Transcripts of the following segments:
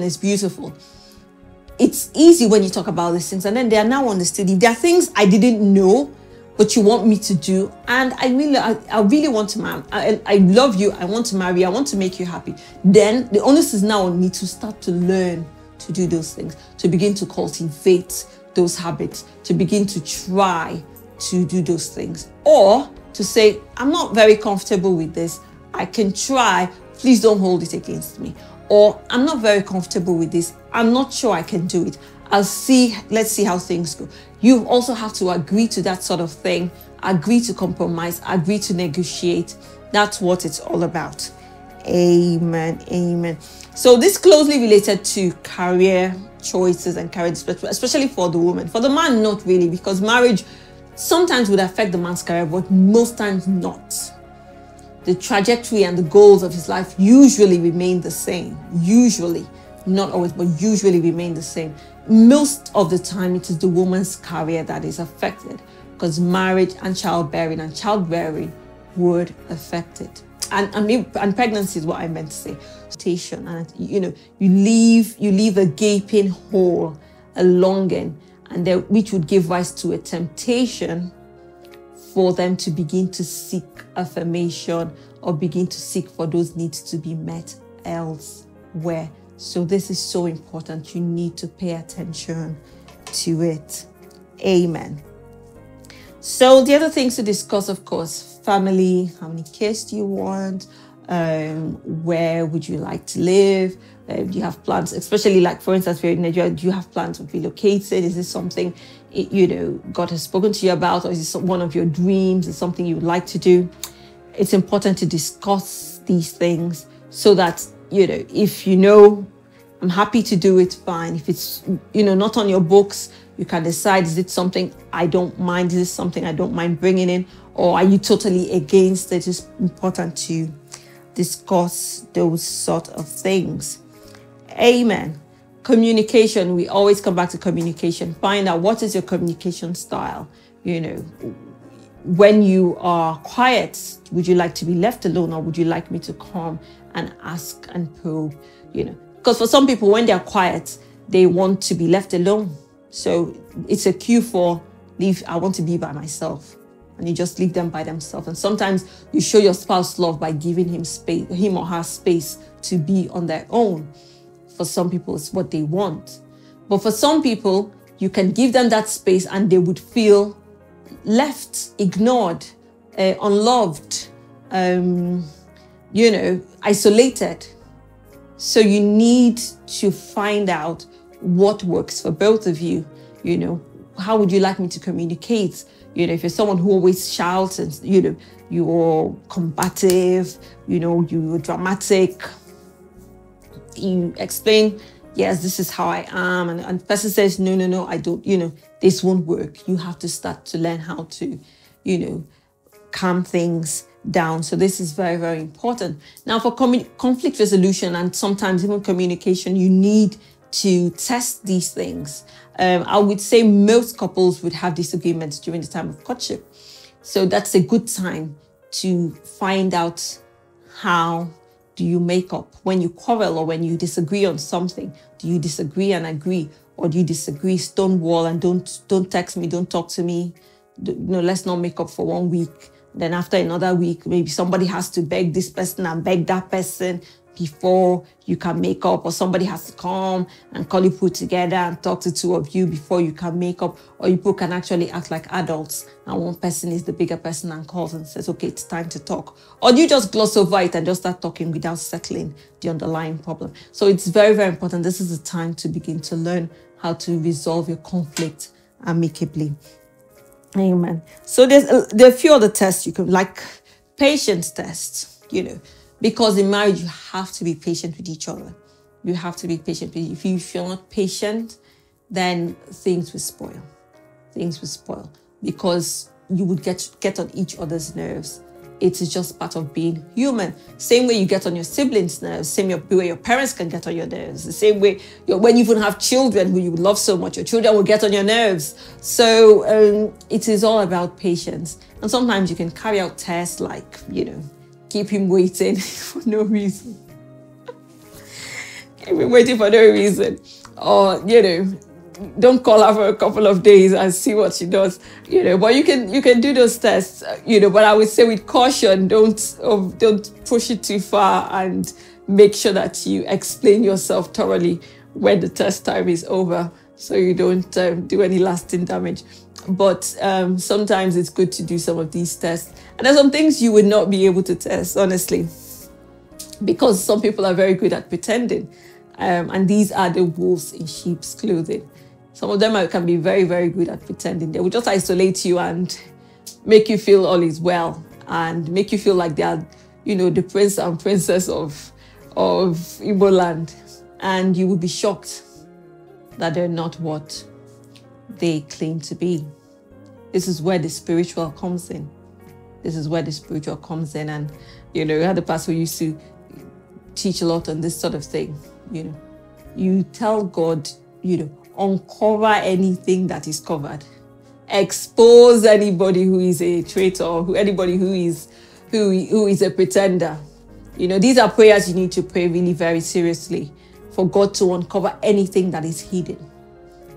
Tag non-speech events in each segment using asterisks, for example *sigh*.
is beautiful. It's easy when you talk about these things, and then they are now understood. There are things I didn't know, but you want me to do, and I really, I, I really want to marry. I, I love you. I want to marry. I want to make you happy. Then the onus is now on me to start to learn to do those things, to begin to cultivate those habits, to begin to try to do those things, or to say, I'm not very comfortable with this. I can try. Please don't hold it against me. Or I'm not very comfortable with this. I'm not sure I can do it. I'll see, let's see how things go. You also have to agree to that sort of thing, agree to compromise, agree to negotiate. That's what it's all about. Amen. Amen. So this closely related to career choices and career, especially for the woman. For the man, not really, because marriage sometimes would affect the man's career, but most times not. The trajectory and the goals of his life usually remain the same. Usually, not always, but usually remain the same. Most of the time, it is the woman's career that is affected because marriage and childbearing and childbearing would affect it. And, and, and pregnancy is what I meant to say. Station and you know you leave you leave a gaping hole, a longing, and there, which would give rise to a temptation for them to begin to seek affirmation or begin to seek for those needs to be met elsewhere. So, this is so important. You need to pay attention to it. Amen. So, the other things to discuss, of course, family, how many kids do you want? Um, where would you like to live? Uh, do you have plans, especially like, for instance, you're in Nigeria, do you have plans of relocating? Is this something, you know, God has spoken to you about, or is this one of your dreams? Is something you would like to do? It's important to discuss these things so that, you know, if you know, I'm happy to do it, fine. If it's, you know, not on your books, you can decide, is it something I don't mind? Is this something I don't mind bringing in? Or are you totally against it? It's important to discuss those sort of things. Amen. Communication, we always come back to communication. Find out what is your communication style. You know, when you are quiet, would you like to be left alone or would you like me to come and ask and probe? You know, because for some people, when they're quiet, they want to be left alone. So it's a cue for leave. I want to be by myself and you just leave them by themselves. And sometimes you show your spouse love by giving him space, him or her space to be on their own. For some people, it's what they want. But for some people, you can give them that space and they would feel left, ignored, uh, unloved, um, you know, isolated. So you need to find out what works for both of you. You know, how would you like me to communicate? You know, if you're someone who always shouts and, you know, you're combative, you know, you're dramatic, you explain, yes, this is how I am. And, and person says, no, no, no, I don't, you know, this won't work. You have to start to learn how to, you know, calm things down. So this is very, very important. Now for conflict resolution and sometimes even communication, you need to test these things. Um, I would say most couples would have disagreements during the time of courtship. So that's a good time to find out how do you make up when you quarrel or when you disagree on something. Do you disagree and agree, or do you disagree, stonewall, and don't don't text me, don't talk to me? You know, let's not make up for one week. Then after another week, maybe somebody has to beg this person and beg that person before you can make up, or somebody has to come and call you put together and talk to two of you before you can make up, or you people can actually act like adults and one person is the bigger person and calls and says, okay, it's time to talk. Or you just gloss over it and just start talking without settling the underlying problem. So it's very, very important. This is the time to begin to learn how to resolve your conflict amicably. Amen. So there's a, there are a few other tests you can, like patience tests, you know because in marriage, you have to be patient with each other. You have to be patient. If, you, if you're not patient, then things will spoil. Things will spoil because you would get, get on each other's nerves. It is just part of being human. Same way you get on your siblings' nerves, same way your parents can get on your nerves. The same way when you even have children who you love so much, your children will get on your nerves. So um, it is all about patience. And sometimes you can carry out tests like, you know, keep him waiting *laughs* for no reason. *laughs* You've been waiting for no reason. Or, you know, don't call her for a couple of days and see what she does you know but you can you can do those tests you know but i would say with caution don't oh, don't push it too far and make sure that you explain yourself thoroughly when the test time is over so you don't um, do any lasting damage but um, sometimes it's good to do some of these tests and there's some things you would not be able to test honestly because some people are very good at pretending um, and these are the wolves in sheep's clothing some of them can be very, very good at pretending. They will just isolate you and make you feel all is well and make you feel like they are, you know, the prince and princess of, of Igbo land. And you will be shocked that they're not what they claim to be. This is where the spiritual comes in. This is where the spiritual comes in. And, you know, you had the pastor who used to teach a lot on this sort of thing. You know, you tell God, you know, uncover anything that is covered expose anybody who is a traitor who anybody who is who, who is a pretender you know these are prayers you need to pray really very seriously for god to uncover anything that is hidden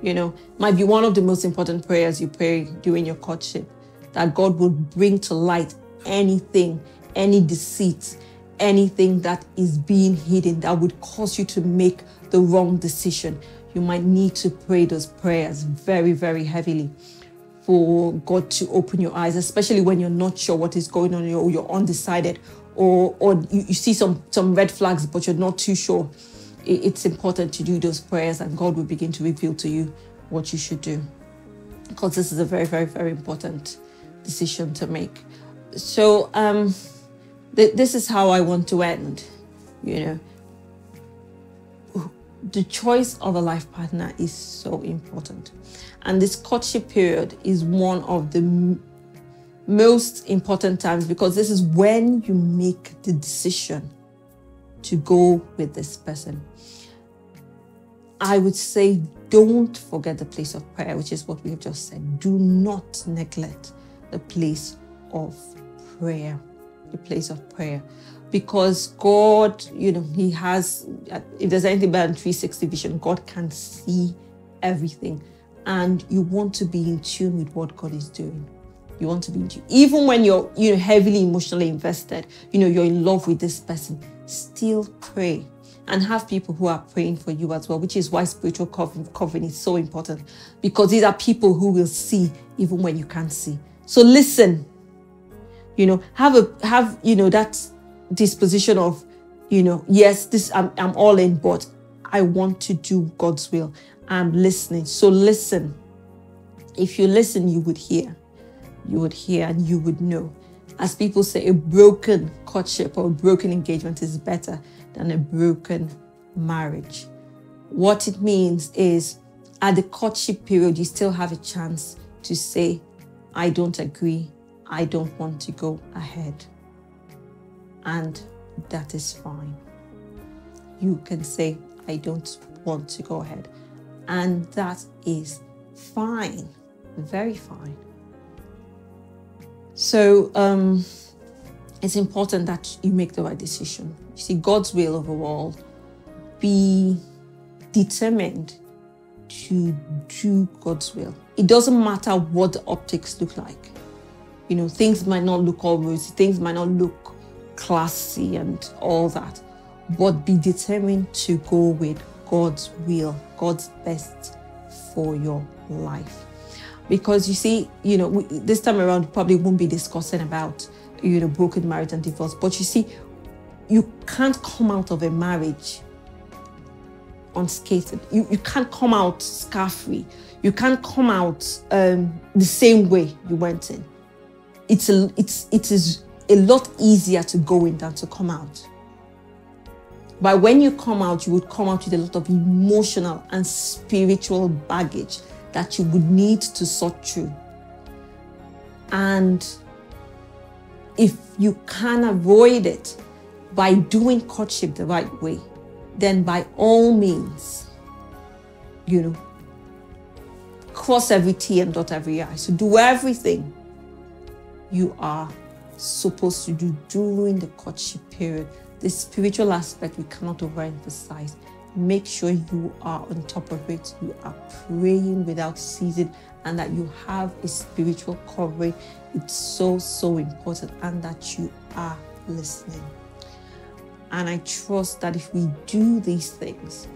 you know might be one of the most important prayers you pray during your courtship that god will bring to light anything any deceit anything that is being hidden that would cause you to make the wrong decision you might need to pray those prayers very, very heavily for God to open your eyes, especially when you're not sure what is going on or you're undecided or, or you, you see some, some red flags, but you're not too sure. It's important to do those prayers and God will begin to reveal to you what you should do. Because this is a very, very, very important decision to make. So, um, th- this is how I want to end. You know, the choice of a life partner is so important. And this courtship period is one of the m- most important times because this is when you make the decision to go with this person. I would say don't forget the place of prayer, which is what we have just said. Do not neglect the place of prayer. The place of prayer because God, you know, He has, if there's anything better than 360 vision, God can see everything. And you want to be in tune with what God is doing. You want to be in tune. Even when you're, you know, heavily emotionally invested, you know, you're in love with this person, still pray and have people who are praying for you as well, which is why spiritual covering, covering is so important because these are people who will see even when you can't see. So listen, you know, have a, have, you know, that disposition of, you know, yes, this I'm, I'm all in, but I want to do God's will. I'm listening. So listen. If you listen, you would hear. You would hear and you would know. As people say, a broken courtship or a broken engagement is better than a broken marriage. What it means is at the courtship period, you still have a chance to say, I don't agree. I don't want to go ahead and that is fine. You can say, I don't want to go ahead, and that is fine, very fine. So, um, it's important that you make the right decision. You see, God's will overall, be determined to do God's will. It doesn't matter what the optics look like. You know, things might not look all rosy, things might not look classy and all that, but be determined to go with God's will, God's best for your life. Because you see, you know, this time around, probably won't be discussing about, you know, broken marriage and divorce, but you see, you can't come out of a marriage unscathed. You, you can't come out scar free. You can't come out um, the same way you went in. It's a, it's, it is a lot easier to go in than to come out. But when you come out, you would come out with a lot of emotional and spiritual baggage that you would need to sort through. And if you can avoid it by doing courtship the right way, then by all means, you know, cross every T and dot every I. So do everything you are supposed to do during the courtship period. The spiritual aspect we cannot overemphasize make sure you are on top of it. You are praying without ceasing and that you have a spiritual covering. It's so, so important and that you are listening. And I trust that if we do these things,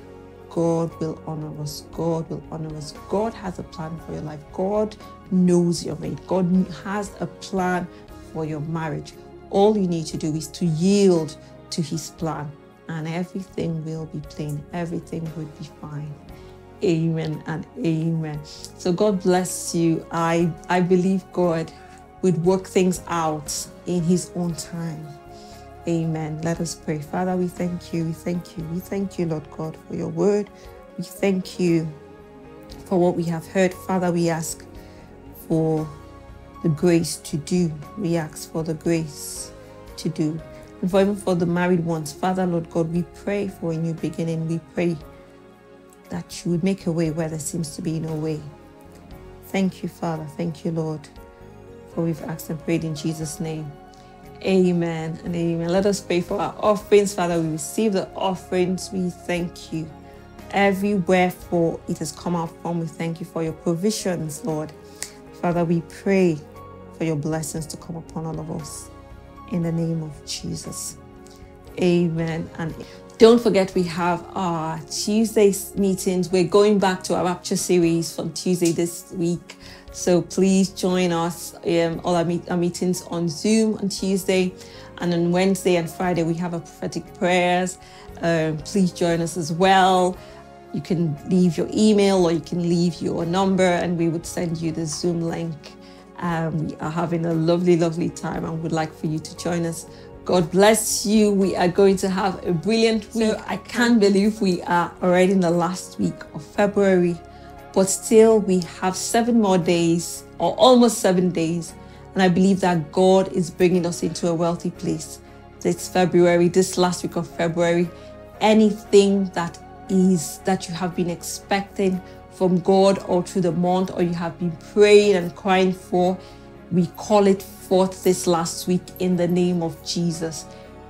God will honor us. God will honor us. God has a plan for your life. God knows your mate. God has a plan for your marriage. All you need to do is to yield to his plan and everything will be plain. Everything will be fine. Amen and amen. So God bless you. I I believe God would work things out in his own time. Amen. Let us pray. Father, we thank you. We thank you. We thank you, Lord God, for your word. We thank you for what we have heard. Father, we ask for the grace to do. We ask for the grace to do. And for even for the married ones, Father, Lord God, we pray for a new beginning. We pray that you would make a way where there seems to be no way. Thank you, Father. Thank you, Lord, for we've asked and prayed in Jesus' name. Amen and amen. Let us pray for our offerings. Father, we receive the offerings. We thank you. Everywhere for it has come out from, we thank you for your provisions, Lord. Father, we pray for your blessings to come upon all of us. In the name of Jesus. Amen and don't forget we have our Tuesday meetings. We're going back to our Rapture series from Tuesday this week. So please join us. Um, all our, meet, our meetings on Zoom on Tuesday, and on Wednesday and Friday we have our prophetic prayers. Um, please join us as well. You can leave your email or you can leave your number, and we would send you the Zoom link. Um, we are having a lovely, lovely time, and would like for you to join us. God bless you. We are going to have a brilliant week. So I um, can't believe we are already in the last week of February but still we have seven more days or almost seven days. And I believe that God is bringing us into a wealthy place. This February, this last week of February, anything that is that you have been expecting from God or through the month or you have been praying and crying for, we call it forth this last week in the name of Jesus.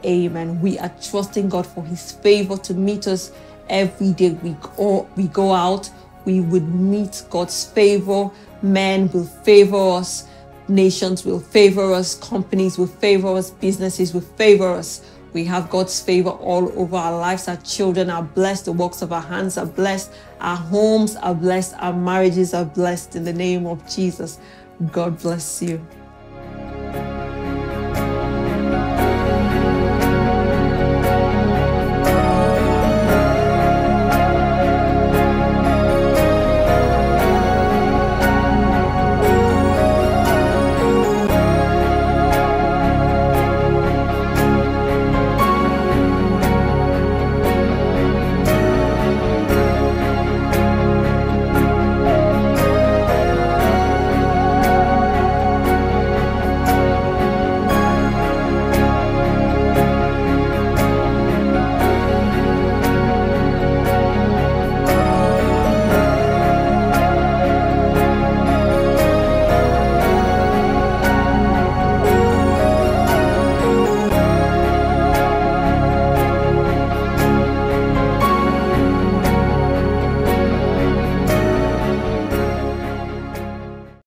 Amen. We are trusting God for his favor to meet us every day we go, we go out we would meet God's favor. Men will favor us. Nations will favor us. Companies will favor us. Businesses will favor us. We have God's favor all over our lives. Our children are blessed. The works of our hands are blessed. Our homes are blessed. Our marriages are blessed in the name of Jesus. God bless you.